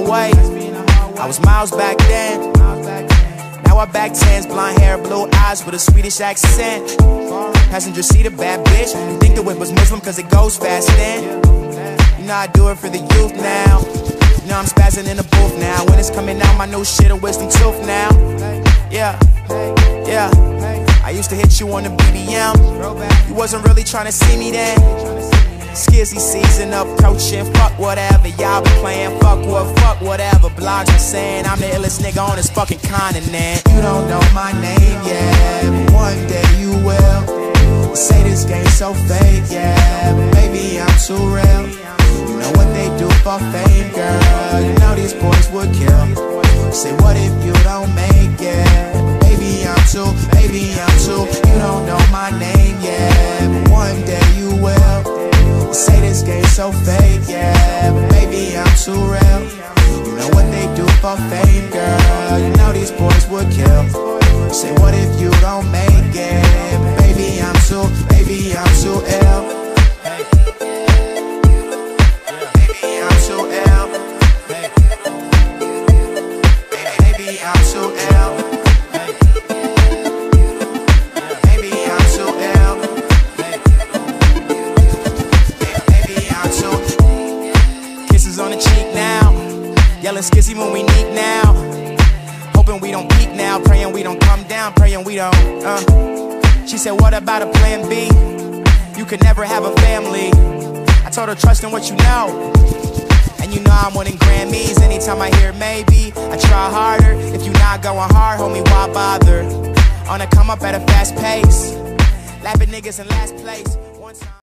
way. I was miles back then. Now I back tens, blonde hair, blue eyes with a Swedish accent. Passenger seat, a bad bitch. You think the whip was Muslim cause it goes fast then? You know I do it for the youth now. You know I'm spazzing in the booth now. When it's coming out, my new shit a wisdom tooth now. Yeah, yeah. I used to hit you on the BBM. You wasn't really trying to see me then. Skizzy season up approaching, fuck whatever. Y'all be playing, fuck what, fuck whatever. Blogs are saying I'm the illest nigga on this fucking continent. You don't know my name yet, one day you will. Say this game so fake, yeah, maybe I'm too real. You know what they do for fame, girl. You know these boys would kill. This game so fake, yeah, but baby, I'm too real. You know what they do for fame, girl. You know these boys would kill. Say what if you don't make it? But baby, I'm too, baby, I'm too ill. I'm too ill. Baby, I'm too On the cheek now. Yelling skizzy when we need now. Hoping we don't peak now. Praying we don't come down. Praying we don't. Uh. She said, What about a plan B? You could never have a family. I told her, Trust in what you know. And you know I'm winning Grammys. Anytime I hear maybe, I try harder. If you not going hard, homie, why bother? On a come up at a fast pace. Lapping niggas in last place.